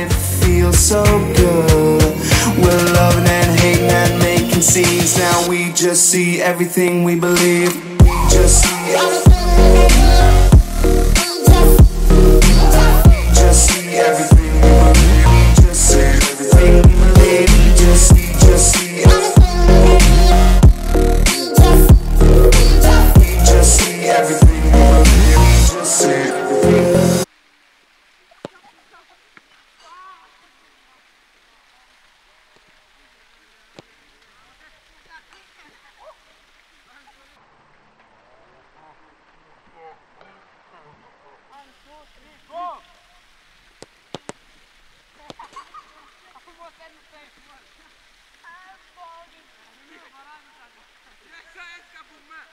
It feels so good. We're loving and hating and making scenes. Now we just see everything we believe. We just see everything. Yes, I have a man.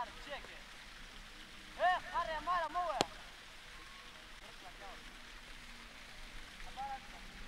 Yeah, I'm out of more. It's like that. I'm out of more.